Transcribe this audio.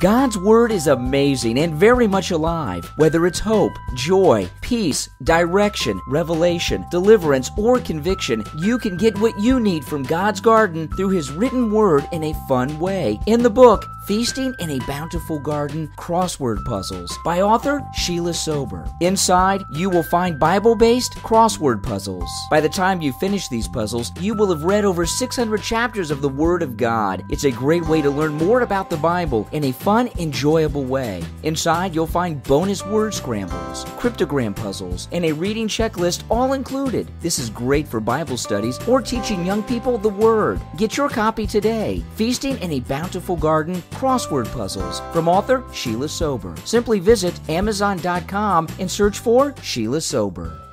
God's Word is amazing and very much alive. Whether it's hope, joy, peace, direction, revelation, deliverance, or conviction, you can get what you need from God's garden through His written Word in a fun way. In the book, Feasting in a Bountiful Garden Crossword Puzzles by author Sheila Sober. Inside, you will find Bible based crossword puzzles. By the time you finish these puzzles, you will have read over 600 chapters of the Word of God. It's a great way to learn more about the Bible in a fun, enjoyable way. Inside, you'll find bonus word scrambles, cryptogram puzzles, and a reading checklist all included. This is great for Bible studies or teaching young people the Word. Get your copy today. Feasting in a Bountiful Garden Crossword Puzzles from author Sheila Sober. Simply visit Amazon.com and search for Sheila Sober.